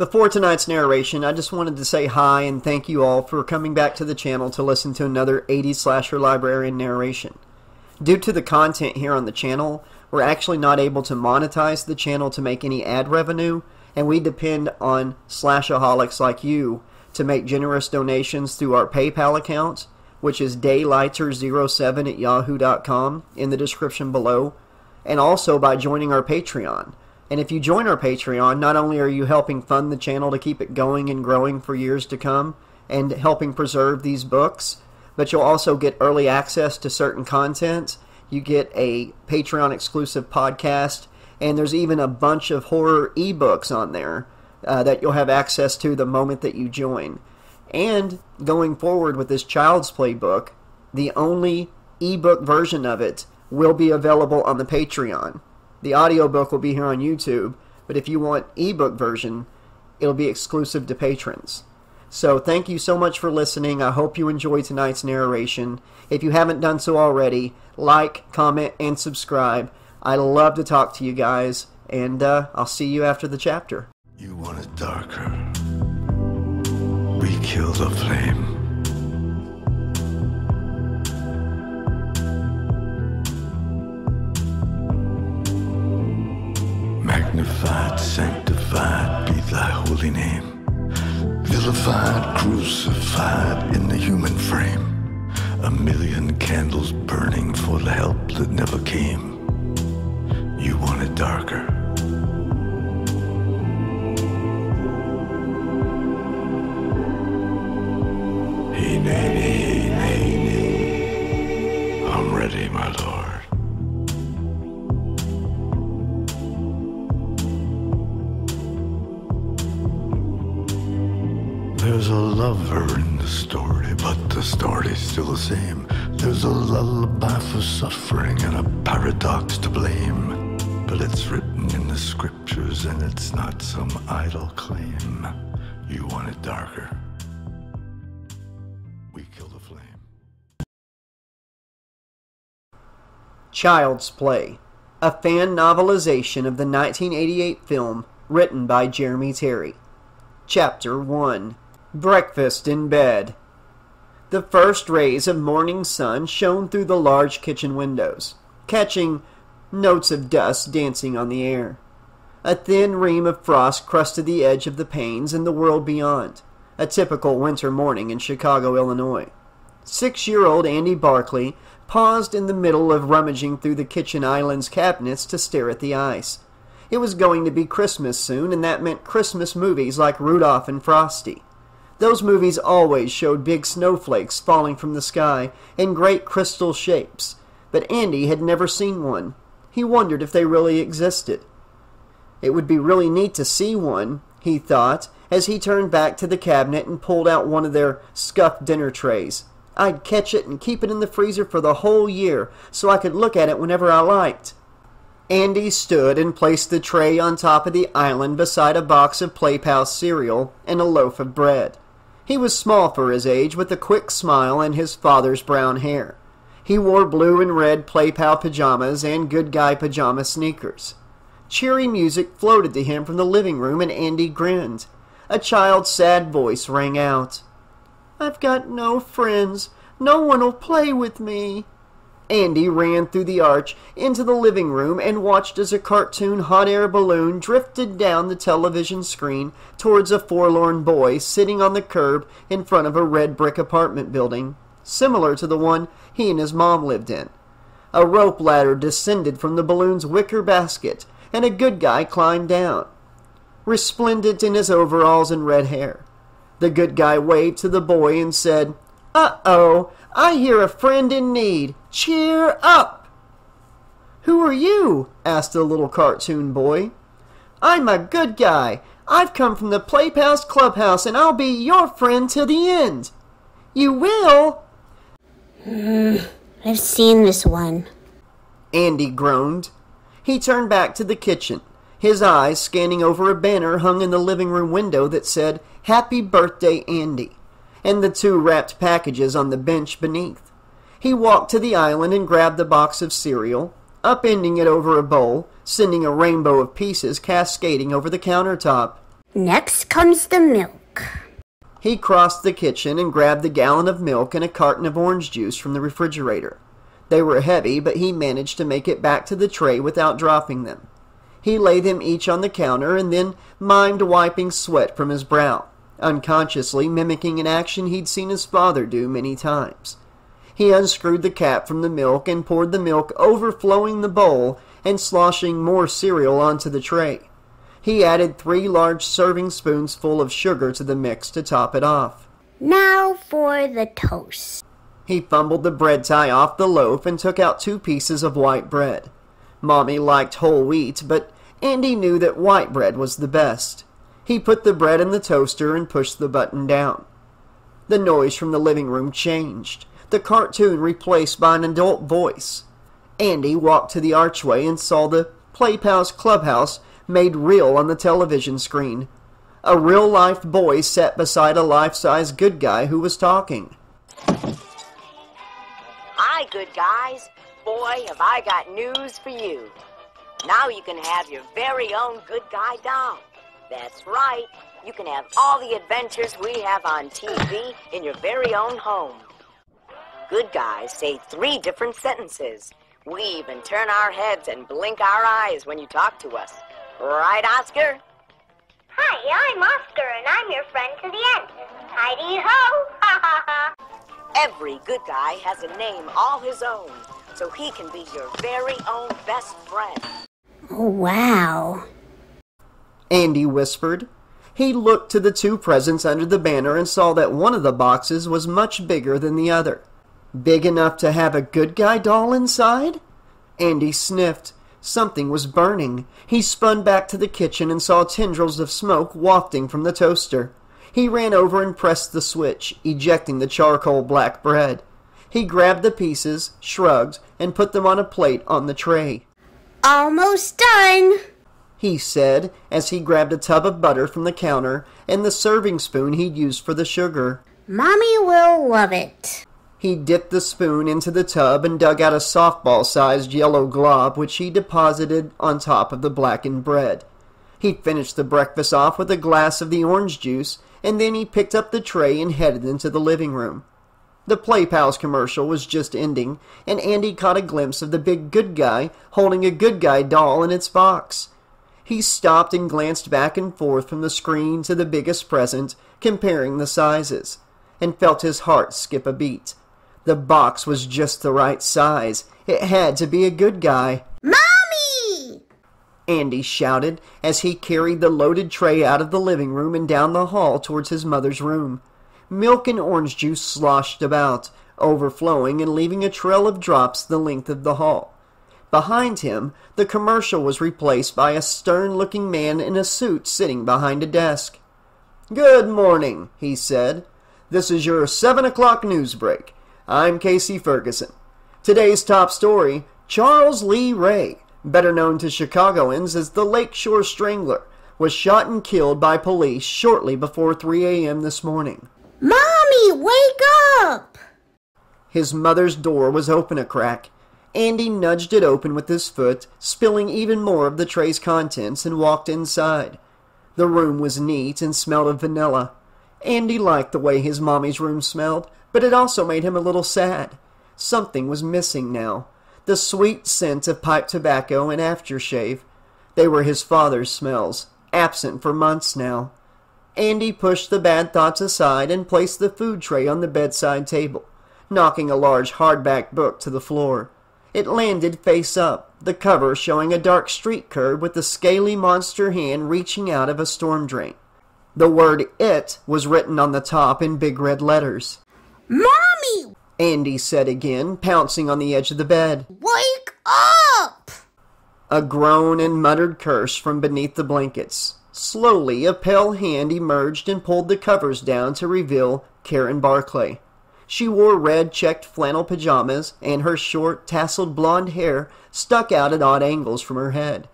Before tonight's narration, I just wanted to say hi and thank you all for coming back to the channel to listen to another 80s Slasher Librarian narration. Due to the content here on the channel, we're actually not able to monetize the channel to make any ad revenue, and we depend on slashaholics like you to make generous donations through our PayPal account, which is daylighter07 at yahoo.com in the description below, and also by joining our Patreon. And if you join our Patreon, not only are you helping fund the channel to keep it going and growing for years to come and helping preserve these books, but you'll also get early access to certain content. You get a Patreon exclusive podcast, and there's even a bunch of horror ebooks on there uh, that you'll have access to the moment that you join. And going forward with this Child's Play book, the only ebook version of it will be available on the Patreon. The audiobook will be here on YouTube, but if you want ebook version, it'll be exclusive to patrons. So thank you so much for listening. I hope you enjoyed tonight's narration. If you haven't done so already, like, comment, and subscribe. I love to talk to you guys, and uh, I'll see you after the chapter. You want it darker. We kill the flame. Magnified, sanctified be thy holy name. Vilified, crucified in the human frame. A million candles burning for the help that never came. You want it darker. Hey, nay, lover in the story, but the story's still the same. There's a lullaby for suffering and a paradox to blame. But it's written in the scriptures and it's not some idle claim. You want it darker. We kill the flame. Child's Play, a fan novelization of the 1988 film written by Jeremy Terry. Chapter 1 Breakfast in Bed. The first rays of morning sun shone through the large kitchen windows, catching notes of dust dancing on the air. A thin ream of frost crusted the edge of the panes and the world beyond, a typical winter morning in Chicago, Illinois. Six year old Andy Barclay paused in the middle of rummaging through the kitchen island's cabinets to stare at the ice. It was going to be Christmas soon, and that meant Christmas movies like Rudolph and Frosty. Those movies always showed big snowflakes falling from the sky in great crystal shapes, but Andy had never seen one. He wondered if they really existed. It would be really neat to see one, he thought, as he turned back to the cabinet and pulled out one of their scuffed dinner trays. I'd catch it and keep it in the freezer for the whole year so I could look at it whenever I liked. Andy stood and placed the tray on top of the island beside a box of Play Pal cereal and a loaf of bread. He was small for his age, with a quick smile and his father's brown hair. He wore blue and red Play Pal pajamas and good guy pajama sneakers. Cheery music floated to him from the living room, and Andy grinned. A child's sad voice rang out. I've got no friends. No one'll play with me. Andy ran through the arch into the living room and watched as a cartoon hot air balloon drifted down the television screen towards a forlorn boy sitting on the curb in front of a red brick apartment building, similar to the one he and his mom lived in. A rope ladder descended from the balloon's wicker basket, and a good guy climbed down, resplendent in his overalls and red hair. The good guy waved to the boy and said, Uh oh, I hear a friend in need. Cheer up! Who are you? asked the little cartoon boy. I'm a good guy. I've come from the Playhouse Clubhouse and I'll be your friend till the end. You will? Hmm, I've seen this one. Andy groaned. He turned back to the kitchen, his eyes scanning over a banner hung in the living room window that said, Happy Birthday, Andy, and the two wrapped packages on the bench beneath. He walked to the island and grabbed the box of cereal, upending it over a bowl, sending a rainbow of pieces cascading over the countertop. Next comes the milk. He crossed the kitchen and grabbed the gallon of milk and a carton of orange juice from the refrigerator. They were heavy, but he managed to make it back to the tray without dropping them. He laid them each on the counter and then mimed wiping sweat from his brow, unconsciously mimicking an action he'd seen his father do many times. He unscrewed the cap from the milk and poured the milk overflowing the bowl and sloshing more cereal onto the tray. He added three large serving spoons full of sugar to the mix to top it off. Now for the toast. He fumbled the bread tie off the loaf and took out two pieces of white bread. Mommy liked whole wheat, but Andy knew that white bread was the best. He put the bread in the toaster and pushed the button down. The noise from the living room changed, the cartoon replaced by an adult voice. Andy walked to the archway and saw the Playpals Clubhouse made real on the television screen. A real life boy sat beside a life size good guy who was talking. Hi, good guys. Boy, have I got news for you. Now you can have your very own good guy doll. That's right. You can have all the adventures we have on TV in your very own home. Good guys say three different sentences. We even turn our heads and blink our eyes when you talk to us. Right, Oscar? Hi, I'm Oscar, and I'm your friend to the end. Heidi ho! Ha ha ha! Every good guy has a name all his own, so he can be your very own best friend. Oh, wow. Andy whispered. He looked to the two presents under the banner and saw that one of the boxes was much bigger than the other. Big enough to have a good guy doll inside? Andy sniffed. Something was burning. He spun back to the kitchen and saw tendrils of smoke wafting from the toaster. He ran over and pressed the switch, ejecting the charcoal black bread. He grabbed the pieces, shrugged, and put them on a plate on the tray. Almost done. He said as he grabbed a tub of butter from the counter and the serving spoon he'd used for the sugar. Mommy will love it. He dipped the spoon into the tub and dug out a softball sized yellow glob which he deposited on top of the blackened bread. He finished the breakfast off with a glass of the orange juice and then he picked up the tray and headed into the living room. The Play Pals commercial was just ending, and Andy caught a glimpse of the big good guy holding a good guy doll in its box. He stopped and glanced back and forth from the screen to the biggest present, comparing the sizes, and felt his heart skip a beat. The box was just the right size. It had to be a good guy. Mommy! Andy shouted as he carried the loaded tray out of the living room and down the hall towards his mother's room. Milk and orange juice sloshed about, overflowing and leaving a trail of drops the length of the hall. Behind him, the commercial was replaced by a stern looking man in a suit sitting behind a desk. Good morning, he said. This is your seven o'clock news break. I'm Casey Ferguson. Today's top story Charles Lee Ray, better known to Chicagoans as the Lakeshore Strangler, was shot and killed by police shortly before 3 a.m. this morning. Mommy, wake up! His mother's door was open a crack. Andy nudged it open with his foot, spilling even more of the tray's contents, and walked inside. The room was neat and smelled of vanilla. Andy liked the way his mommy's room smelled, but it also made him a little sad. Something was missing now. The sweet scent of pipe tobacco and aftershave. They were his father's smells, absent for months now. Andy pushed the bad thoughts aside and placed the food tray on the bedside table, knocking a large hardback book to the floor. It landed face up, the cover showing a dark street curb with a scaly monster hand reaching out of a storm drain. The word it was written on the top in big red letters. Mommy, Andy said again, pouncing on the edge of the bed. wake up! A groan and muttered curse from beneath the blankets. Slowly, a pale hand emerged and pulled the covers down to reveal Karen Barclay. She wore red checked flannel pajamas, and her short, tasseled blonde hair stuck out at odd angles from her head.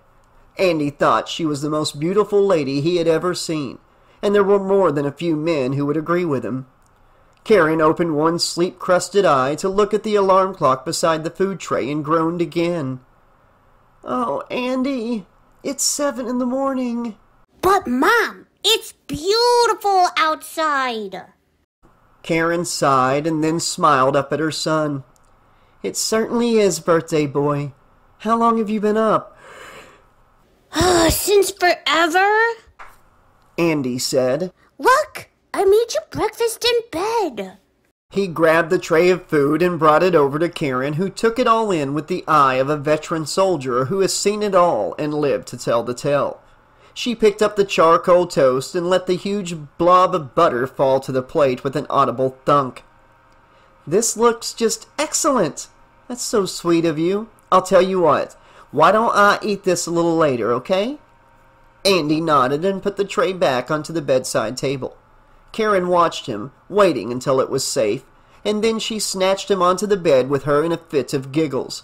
Andy thought she was the most beautiful lady he had ever seen, and there were more than a few men who would agree with him. Karen opened one sleep crusted eye to look at the alarm clock beside the food tray and groaned again. Oh, Andy, it's seven in the morning. But, Mom, It's beautiful outside. Karen sighed and then smiled up at her son. It certainly is, birthday boy. How long have you been up? Since forever? Andy said. Look, I made you breakfast in bed. He grabbed the tray of food and brought it over to Karen, who took it all in with the eye of a veteran soldier who has seen it all and lived to tell the tale. She picked up the charcoal toast and let the huge blob of butter fall to the plate with an audible thunk. This looks just excellent. That's so sweet of you. I'll tell you what. Why don't I eat this a little later, okay? Andy nodded and put the tray back onto the bedside table. Karen watched him, waiting until it was safe, and then she snatched him onto the bed with her in a fit of giggles.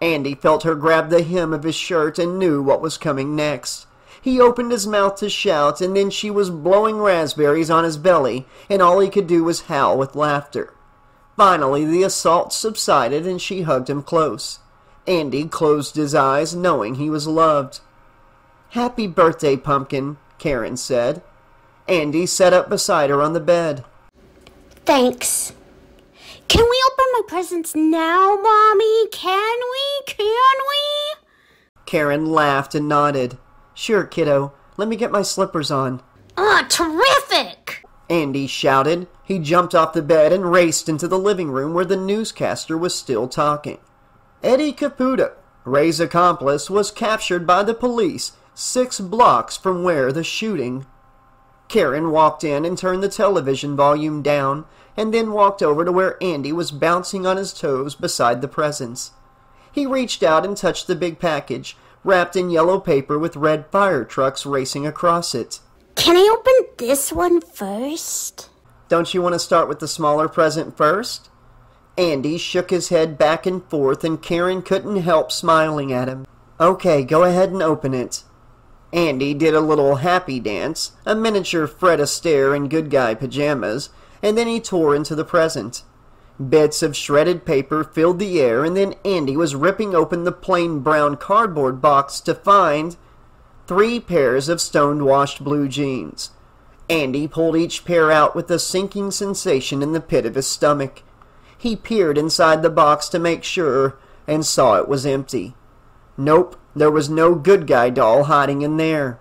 Andy felt her grab the hem of his shirt and knew what was coming next. He opened his mouth to shout, and then she was blowing raspberries on his belly, and all he could do was howl with laughter. Finally, the assault subsided, and she hugged him close. Andy closed his eyes, knowing he was loved. Happy birthday, Pumpkin, Karen said. Andy sat up beside her on the bed. Thanks. Can we open my presents now, Mommy? Can we? Can we? Karen laughed and nodded. Sure, kiddo. Let me get my slippers on. Ah, terrific! Andy shouted. He jumped off the bed and raced into the living room where the newscaster was still talking. Eddie Caputo, Ray's accomplice, was captured by the police six blocks from where the shooting. Karen walked in and turned the television volume down, and then walked over to where Andy was bouncing on his toes beside the presents. He reached out and touched the big package, wrapped in yellow paper with red fire trucks racing across it. Can I open this one first? Don't you want to start with the smaller present first? Andy shook his head back and forth, and Karen couldn't help smiling at him. Okay, go ahead and open it. Andy did a little happy dance, a miniature Fred Astaire in good guy pajamas, and then he tore into the present. Bits of shredded paper filled the air, and then Andy was ripping open the plain brown cardboard box to find three pairs of stone washed blue jeans. Andy pulled each pair out with a sinking sensation in the pit of his stomach. He peered inside the box to make sure and saw it was empty. Nope, there was no good guy doll hiding in there.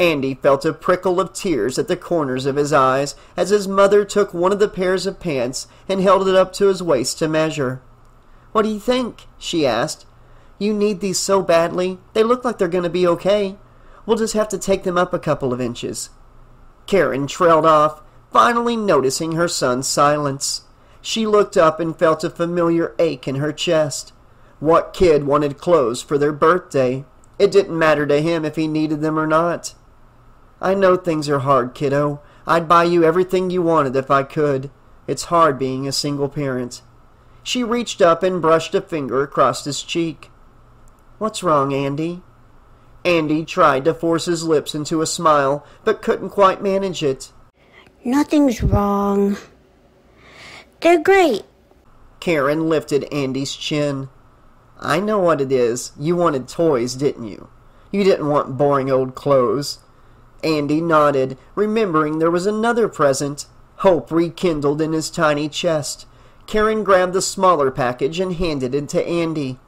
Andy felt a prickle of tears at the corners of his eyes as his mother took one of the pairs of pants and held it up to his waist to measure. What do you think? she asked. You need these so badly. They look like they're going to be okay. We'll just have to take them up a couple of inches. Karen trailed off, finally noticing her son's silence. She looked up and felt a familiar ache in her chest. What kid wanted clothes for their birthday? It didn't matter to him if he needed them or not. I know things are hard, kiddo. I'd buy you everything you wanted if I could. It's hard being a single parent. She reached up and brushed a finger across his cheek. What's wrong, Andy? Andy tried to force his lips into a smile, but couldn't quite manage it. Nothing's wrong. They're great. Karen lifted Andy's chin. I know what it is. You wanted toys, didn't you? You didn't want boring old clothes. Andy nodded, remembering there was another present. Hope rekindled in his tiny chest. Karen grabbed the smaller package and handed it to Andy.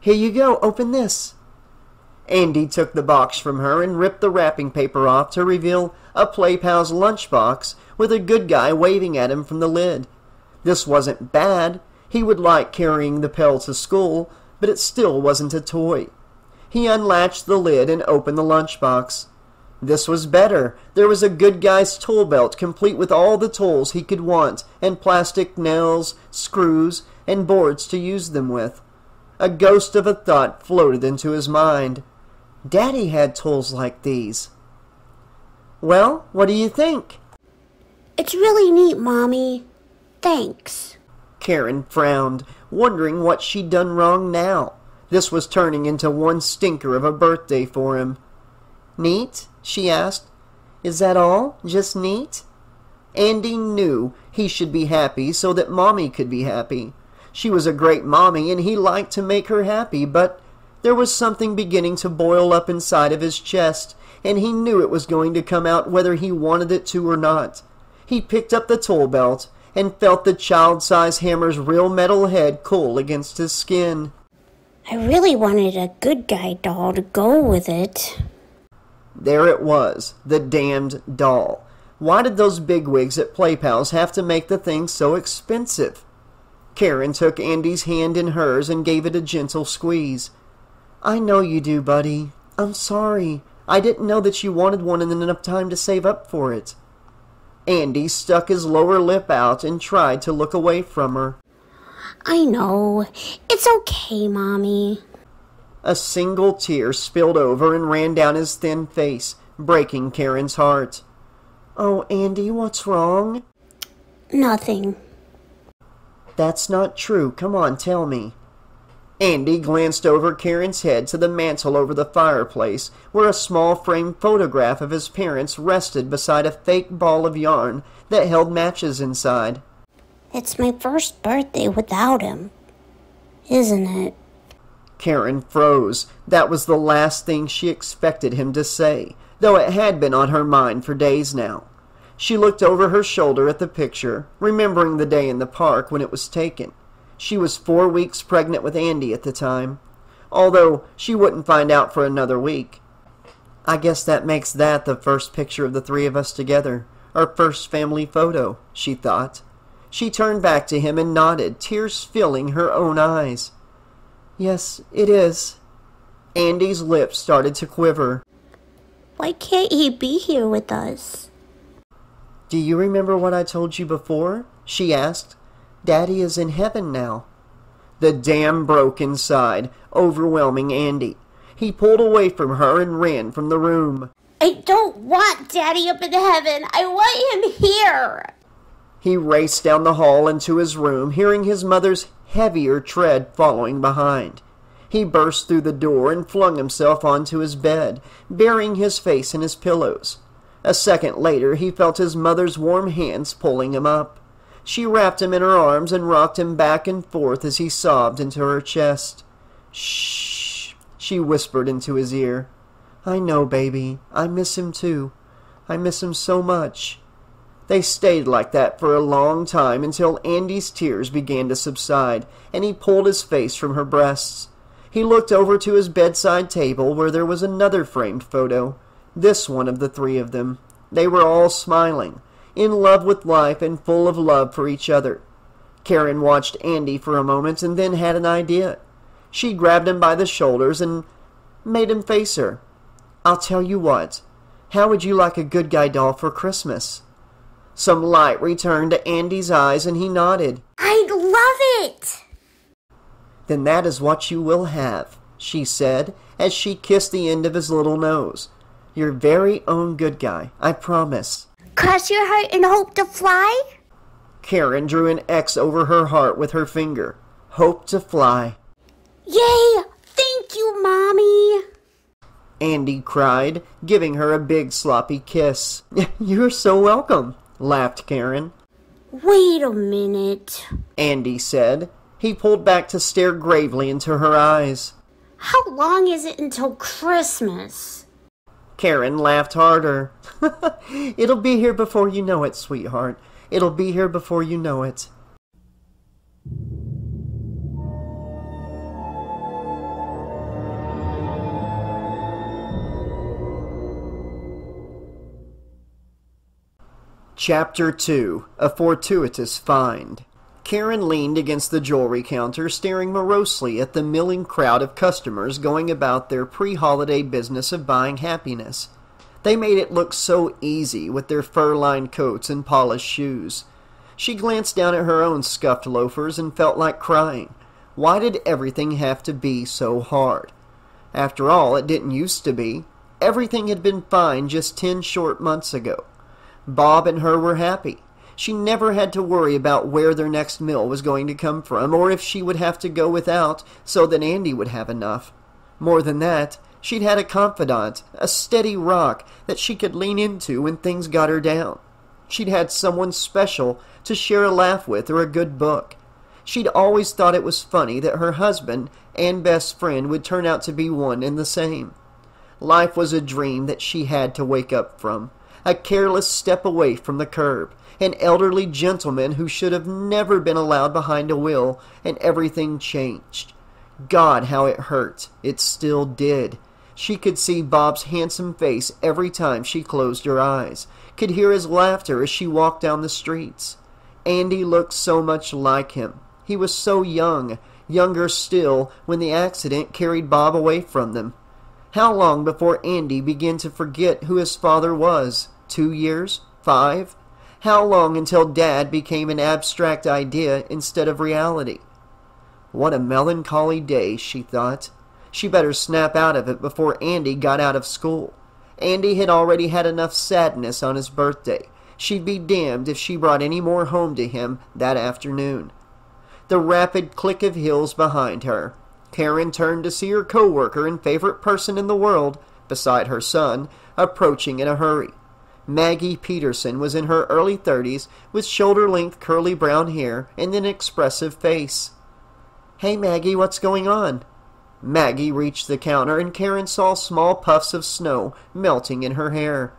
Here you go, open this. Andy took the box from her and ripped the wrapping paper off to reveal a Playpal's lunchbox with a good guy waving at him from the lid. This wasn't bad. He would like carrying the Pell to school, but it still wasn't a toy. He unlatched the lid and opened the lunchbox. This was better. There was a good guy's tool belt complete with all the tools he could want, and plastic nails, screws, and boards to use them with. A ghost of a thought floated into his mind. Daddy had tools like these. Well, what do you think? It's really neat, Mommy. Thanks. Karen frowned, wondering what she'd done wrong now. This was turning into one stinker of a birthday for him. Neat? she asked. Is that all? Just neat? Andy knew he should be happy so that Mommy could be happy. She was a great mommy and he liked to make her happy, but there was something beginning to boil up inside of his chest, and he knew it was going to come out whether he wanted it to or not. He picked up the tool belt and felt the child-sized hammer's real metal head cool against his skin. I really wanted a good guy doll to go with it. There it was, the damned doll. Why did those bigwigs at Playpals have to make the thing so expensive? Karen took Andy's hand in hers and gave it a gentle squeeze. I know you do, buddy. I'm sorry. I didn't know that you wanted one in enough time to save up for it. Andy stuck his lower lip out and tried to look away from her. I know. It's okay, Mommy. A single tear spilled over and ran down his thin face, breaking Karen's heart. Oh, Andy, what's wrong? Nothing. That's not true. Come on, tell me. Andy glanced over Karen's head to the mantel over the fireplace, where a small framed photograph of his parents rested beside a fake ball of yarn that held matches inside. It's my first birthday without him. Isn't it? Karen froze. That was the last thing she expected him to say, though it had been on her mind for days now. She looked over her shoulder at the picture, remembering the day in the park when it was taken. She was four weeks pregnant with Andy at the time, although she wouldn't find out for another week. I guess that makes that the first picture of the three of us together, our first family photo, she thought. She turned back to him and nodded, tears filling her own eyes. Yes, it is. Andy's lips started to quiver. Why can't he be here with us? Do you remember what I told you before? She asked. Daddy is in heaven now. The dam broke inside, overwhelming Andy. He pulled away from her and ran from the room. I don't want Daddy up in heaven. I want him here. He raced down the hall into his room, hearing his mother's heavier tread following behind. He burst through the door and flung himself onto his bed, burying his face in his pillows. A second later, he felt his mother's warm hands pulling him up. She wrapped him in her arms and rocked him back and forth as he sobbed into her chest. Shh, she whispered into his ear. I know, baby. I miss him too. I miss him so much. They stayed like that for a long time until Andy's tears began to subside and he pulled his face from her breasts. He looked over to his bedside table where there was another framed photo, this one of the three of them. They were all smiling, in love with life and full of love for each other. Karen watched Andy for a moment and then had an idea. She grabbed him by the shoulders and made him face her. I'll tell you what. How would you like a good guy doll for Christmas? Some light returned to Andy's eyes and he nodded. I'd love it. Then that is what you will have, she said as she kissed the end of his little nose. Your very own good guy, I promise. Cross your heart and hope to fly? Karen drew an X over her heart with her finger. Hope to fly. Yay! Thank you, Mommy. Andy cried, giving her a big sloppy kiss. You're so welcome, laughed Karen. Wait a minute. Andy said. He pulled back to stare gravely into her eyes. How long is it until Christmas? Karen laughed harder. It'll be here before you know it, sweetheart. It'll be here before you know it. Chapter 2 A Fortuitous Find Karen leaned against the jewelry counter, staring morosely at the milling crowd of customers going about their pre holiday business of buying happiness. They made it look so easy with their fur lined coats and polished shoes. She glanced down at her own scuffed loafers and felt like crying. Why did everything have to be so hard? After all, it didn't used to be. Everything had been fine just ten short months ago. Bob and her were happy. She never had to worry about where their next meal was going to come from, or if she would have to go without so that Andy would have enough. More than that, she'd had a confidant, a steady rock that she could lean into when things got her down. She'd had someone special to share a laugh with or a good book. She'd always thought it was funny that her husband and best friend would turn out to be one and the same. Life was a dream that she had to wake up from. A careless step away from the curb. An elderly gentleman who should have never been allowed behind a wheel, and everything changed. God, how it hurt. It still did. She could see Bob's handsome face every time she closed her eyes, could hear his laughter as she walked down the streets. Andy looked so much like him. He was so young, younger still when the accident carried Bob away from them. How long before Andy began to forget who his father was? Two years? Five? How long until Dad became an abstract idea instead of reality? What a melancholy day, she thought. She better snap out of it before Andy got out of school. Andy had already had enough sadness on his birthday. She'd be damned if she brought any more home to him that afternoon. The rapid click of heels behind her. Karen turned to see her co-worker and favorite person in the world, beside her son, approaching in a hurry. Maggie Peterson was in her early thirties, with shoulder-length curly brown hair and an expressive face. Hey, Maggie, what's going on? Maggie reached the counter and Karen saw small puffs of snow melting in her hair.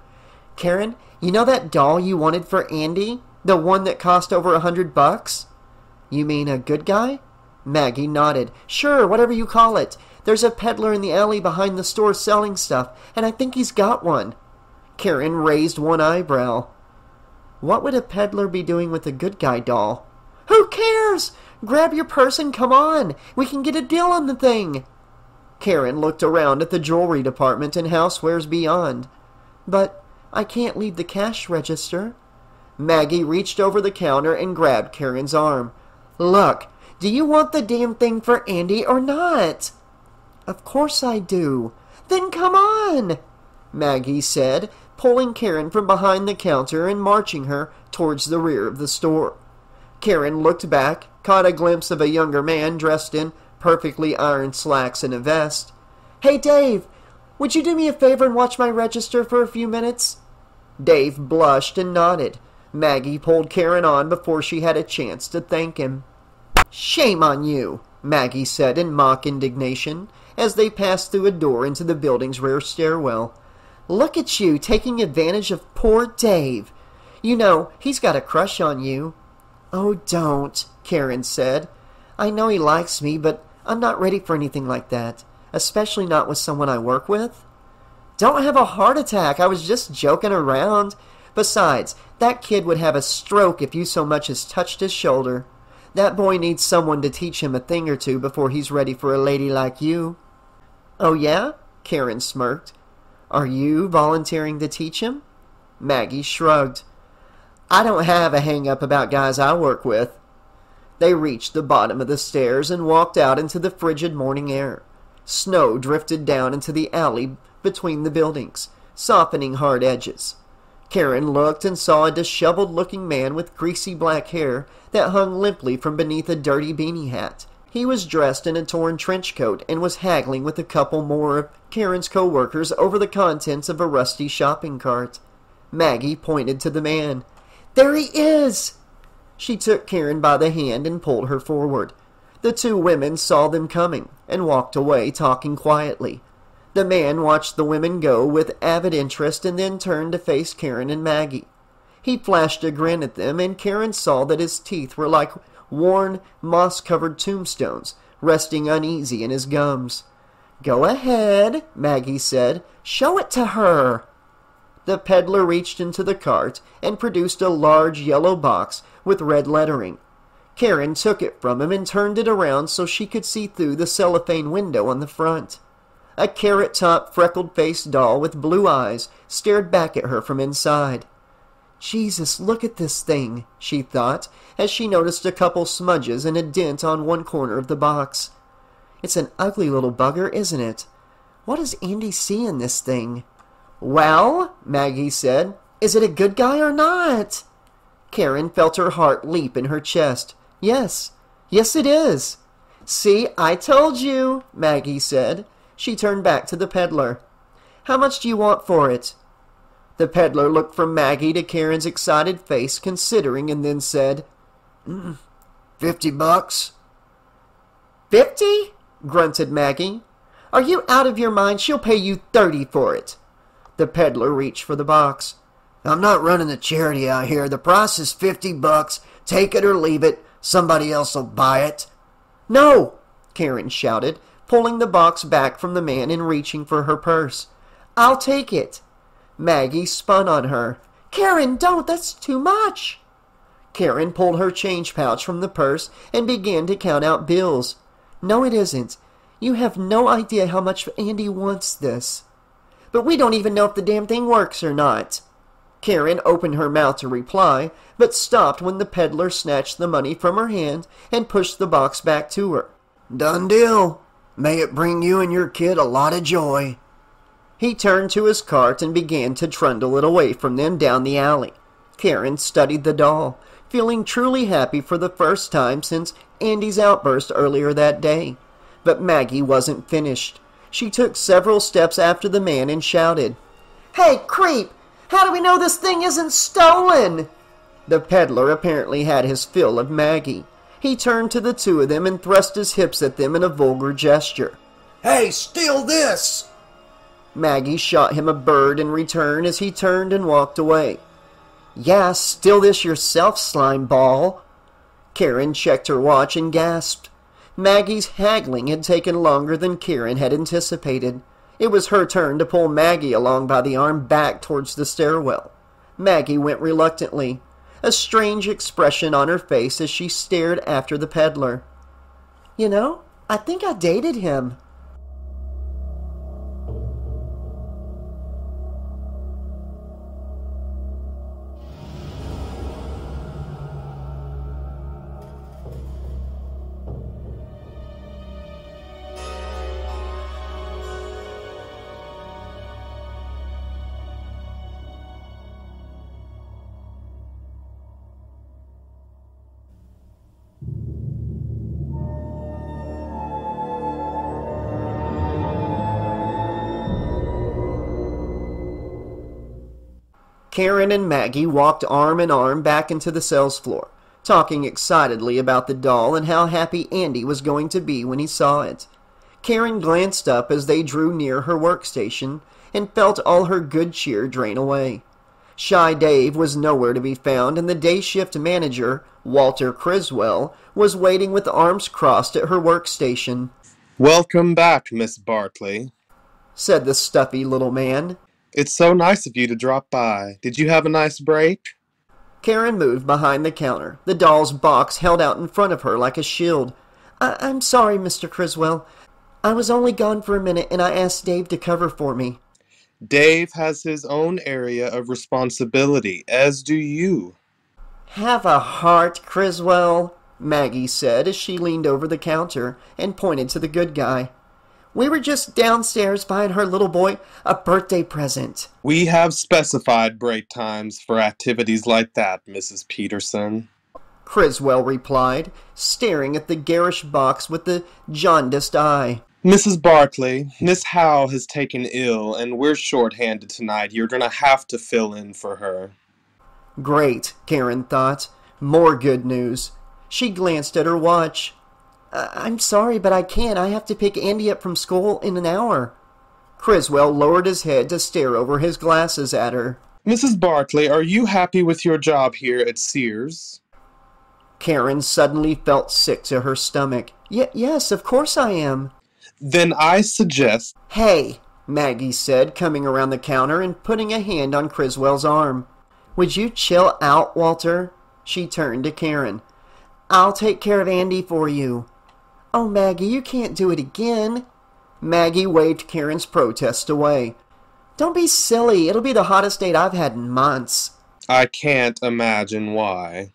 Karen, you know that doll you wanted for Andy? The one that cost over a hundred bucks? You mean a good guy? Maggie nodded. Sure, whatever you call it. There's a peddler in the alley behind the store selling stuff, and I think he's got one. Karen raised one eyebrow. What would a peddler be doing with a good guy doll? Who cares? Grab your purse and come on. We can get a deal on the thing. Karen looked around at the jewelry department and housewares beyond. But I can't leave the cash register. Maggie reached over the counter and grabbed Karen's arm. Look, do you want the damn thing for Andy or not? Of course I do. Then come on, Maggie said, pulling Karen from behind the counter and marching her towards the rear of the store. Karen looked back, caught a glimpse of a younger man dressed in perfectly ironed slacks and a vest. Hey, Dave, would you do me a favor and watch my register for a few minutes? Dave blushed and nodded. Maggie pulled Karen on before she had a chance to thank him. Shame on you, Maggie said in mock indignation as they passed through a door into the building's rear stairwell. Look at you taking advantage of poor Dave. You know, he's got a crush on you. Oh, don't, Karen said. I know he likes me, but I'm not ready for anything like that, especially not with someone I work with. Don't have a heart attack. I was just joking around. Besides, that kid would have a stroke if you so much as touched his shoulder. That boy needs someone to teach him a thing or two before he's ready for a lady like you. Oh, yeah? Karen smirked. Are you volunteering to teach him? Maggie shrugged. I don't have a hang up about guys I work with. They reached the bottom of the stairs and walked out into the frigid morning air. Snow drifted down into the alley between the buildings, softening hard edges. Karen looked and saw a disheveled looking man with greasy black hair that hung limply from beneath a dirty beanie hat. He was dressed in a torn trench coat and was haggling with a couple more of Karen's co-workers over the contents of a rusty shopping cart. Maggie pointed to the man. There he is! She took Karen by the hand and pulled her forward. The two women saw them coming and walked away talking quietly. The man watched the women go with avid interest and then turned to face Karen and Maggie. He flashed a grin at them, and Karen saw that his teeth were like worn, moss-covered tombstones, resting uneasy in his gums. Go ahead, Maggie said. Show it to her. The peddler reached into the cart and produced a large yellow box with red lettering. Karen took it from him and turned it around so she could see through the cellophane window on the front. A carrot-top, freckled-faced doll with blue eyes stared back at her from inside. Jesus, look at this thing, she thought, as she noticed a couple smudges and a dent on one corner of the box. It's an ugly little bugger, isn't it? What does Andy see in this thing? Well, Maggie said, is it a good guy or not? Karen felt her heart leap in her chest. Yes, yes it is. See, I told you, Maggie said. She turned back to the peddler. How much do you want for it? The peddler looked from Maggie to Karen's excited face, considering, and then said, mm, Fifty bucks. Fifty? grunted Maggie. Are you out of your mind? She'll pay you thirty for it. The peddler reached for the box. I'm not running the charity out here. The price is fifty bucks. Take it or leave it. Somebody else'll buy it. No! Karen shouted, pulling the box back from the man and reaching for her purse. I'll take it. Maggie spun on her. Karen, don't! That's too much! Karen pulled her change pouch from the purse and began to count out bills. No, it isn't. You have no idea how much Andy wants this. But we don't even know if the damn thing works or not. Karen opened her mouth to reply, but stopped when the peddler snatched the money from her hand and pushed the box back to her. Done deal. May it bring you and your kid a lot of joy. He turned to his cart and began to trundle it away from them down the alley. Karen studied the doll, feeling truly happy for the first time since Andy's outburst earlier that day. But Maggie wasn't finished. She took several steps after the man and shouted, Hey, creep! How do we know this thing isn't stolen? The peddler apparently had his fill of Maggie. He turned to the two of them and thrust his hips at them in a vulgar gesture. Hey, steal this! Maggie shot him a bird in return as he turned and walked away. Yeah, steal this yourself, slime ball. Karen checked her watch and gasped. Maggie's haggling had taken longer than Karen had anticipated. It was her turn to pull Maggie along by the arm back towards the stairwell. Maggie went reluctantly, a strange expression on her face as she stared after the peddler. You know, I think I dated him. Karen and Maggie walked arm in arm back into the sales floor, talking excitedly about the doll and how happy Andy was going to be when he saw it. Karen glanced up as they drew near her workstation and felt all her good cheer drain away. Shy Dave was nowhere to be found, and the day shift manager, Walter Criswell, was waiting with arms crossed at her workstation. Welcome back, Miss Bartley, said the stuffy little man. It's so nice of you to drop by. Did you have a nice break? Karen moved behind the counter, the doll's box held out in front of her like a shield. I- I'm sorry, Mr. Criswell. I was only gone for a minute and I asked Dave to cover for me. Dave has his own area of responsibility, as do you. Have a heart, Criswell, Maggie said as she leaned over the counter and pointed to the good guy. We were just downstairs buying her little boy a birthday present. We have specified break times for activities like that, Mrs. Peterson. Criswell replied, staring at the garish box with the jaundiced eye. Mrs. Barclay, Miss Howe has taken ill, and we're short-handed tonight. You're gonna have to fill in for her. Great, Karen thought. More good news. She glanced at her watch. I'm sorry, but I can't. I have to pick Andy up from school in an hour. Criswell lowered his head to stare over his glasses at her. Mrs. Bartley, are you happy with your job here at Sears? Karen suddenly felt sick to her stomach. Y- yes, of course I am. Then I suggest. Hey, Maggie said, coming around the counter and putting a hand on Criswell's arm. Would you chill out, Walter? She turned to Karen. I'll take care of Andy for you. Oh, Maggie, you can't do it again. Maggie waved Karen's protest away. Don't be silly. It'll be the hottest date I've had in months. I can't imagine why.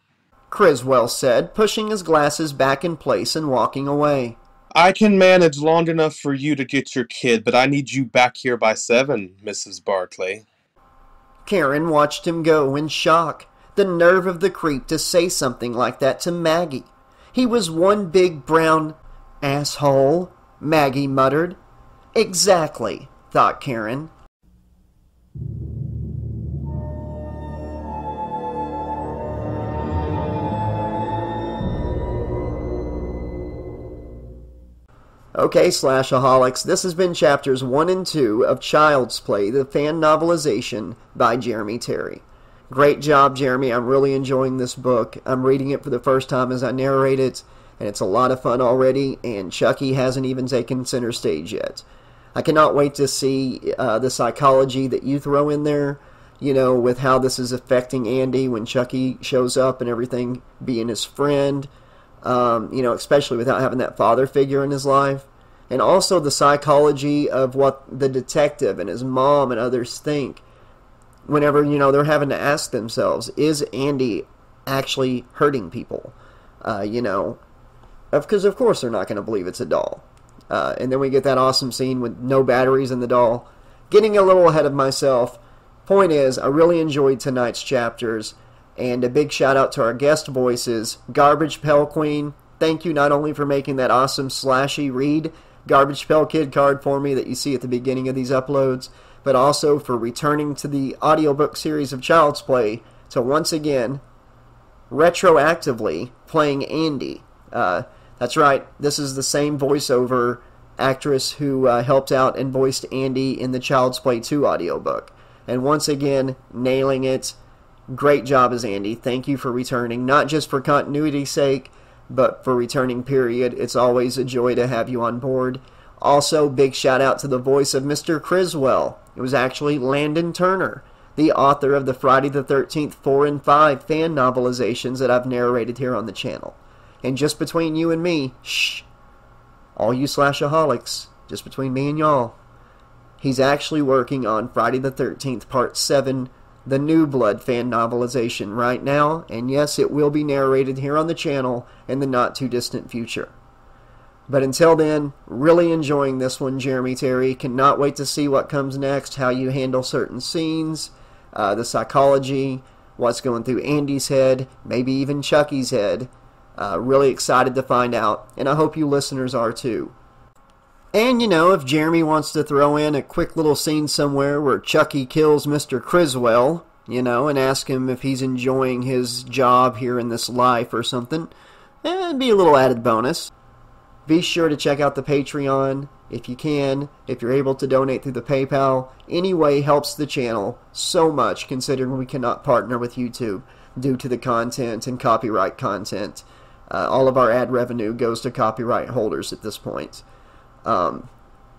Criswell said, pushing his glasses back in place and walking away. I can manage long enough for you to get your kid, but I need you back here by seven, Mrs. Barclay. Karen watched him go in shock. The nerve of the creep to say something like that to Maggie. He was one big brown asshole, Maggie muttered. Exactly, thought Karen. Okay, Slashaholics, this has been chapters 1 and 2 of Child's Play, the fan novelization by Jeremy Terry. Great job, Jeremy. I'm really enjoying this book. I'm reading it for the first time as I narrate it, and it's a lot of fun already, and Chucky hasn't even taken center stage yet. I cannot wait to see uh, the psychology that you throw in there, you know, with how this is affecting Andy when Chucky shows up and everything, being his friend um, you know, especially without having that father figure in his life. And also the psychology of what the detective and his mom and others think whenever, you know, they're having to ask themselves, is Andy actually hurting people? Uh, you know, because of course they're not going to believe it's a doll. Uh, and then we get that awesome scene with no batteries in the doll. Getting a little ahead of myself. Point is, I really enjoyed tonight's chapters. And a big shout out to our guest voices, Garbage Pail Queen. Thank you not only for making that awesome slashy read Garbage Pail Kid card for me that you see at the beginning of these uploads, but also for returning to the audiobook series of Child's Play to once again retroactively playing Andy. Uh, that's right, this is the same voiceover actress who uh, helped out and voiced Andy in the Child's Play 2 audiobook. And once again, nailing it Great job as Andy. Thank you for returning, not just for continuity's sake, but for returning, period. It's always a joy to have you on board. Also, big shout out to the voice of Mr. Criswell. It was actually Landon Turner, the author of the Friday the 13th 4 and 5 fan novelizations that I've narrated here on the channel. And just between you and me, shh, all you slashaholics, just between me and y'all, he's actually working on Friday the 13th Part 7 the New Blood fan novelization right now, and yes, it will be narrated here on the channel in the not too distant future. But until then, really enjoying this one, Jeremy Terry. Cannot wait to see what comes next, how you handle certain scenes, uh, the psychology, what's going through Andy's head, maybe even Chucky's head. Uh, really excited to find out, and I hope you listeners are too. And, you know, if Jeremy wants to throw in a quick little scene somewhere where Chucky kills Mr. Criswell, you know, and ask him if he's enjoying his job here in this life or something, eh, it'd be a little added bonus. Be sure to check out the Patreon if you can, if you're able to donate through the PayPal. Any way helps the channel so much considering we cannot partner with YouTube due to the content and copyright content. Uh, all of our ad revenue goes to copyright holders at this point. Um,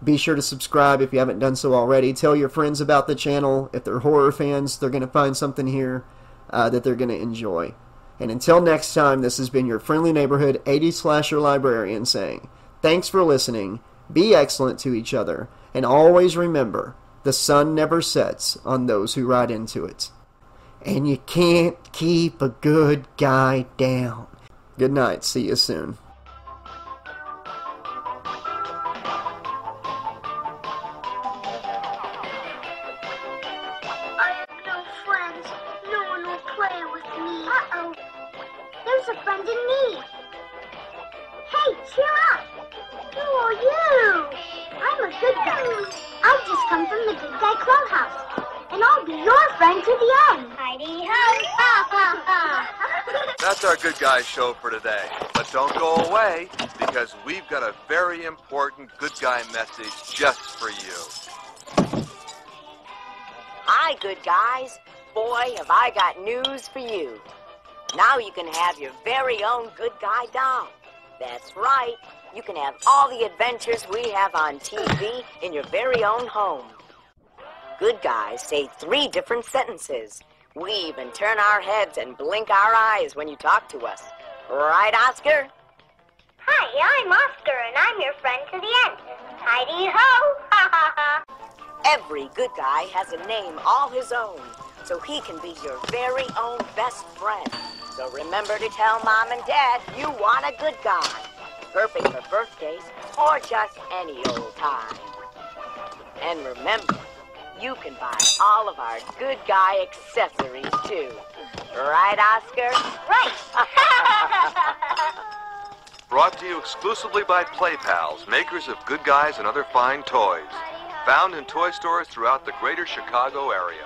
be sure to subscribe if you haven't done so already. Tell your friends about the channel. If they're horror fans, they're going to find something here uh, that they're going to enjoy. And until next time, this has been your friendly neighborhood 80 slasher librarian saying, thanks for listening, be excellent to each other, and always remember, the sun never sets on those who ride into it. And you can't keep a good guy down. Good night. See you soon. For today. But don't go away, because we've got a very important Good Guy message just for you. Hi, good guys. Boy, have I got news for you. Now you can have your very own Good Guy doll. That's right. You can have all the adventures we have on TV in your very own home. Good guys say three different sentences we even turn our heads and blink our eyes when you talk to us. Right, Oscar? Hi, I'm Oscar, and I'm your friend to the end. Heidi ho! Ha ha ha! Every good guy has a name all his own, so he can be your very own best friend. So remember to tell mom and dad you want a good guy. Perfect for birthdays or just any old time. And remember, you can buy all of our good guy accessories too. Right, Oscar? Right. Brought to you exclusively by Play Pals, makers of good guys and other fine toys. Found in toy stores throughout the greater Chicago area.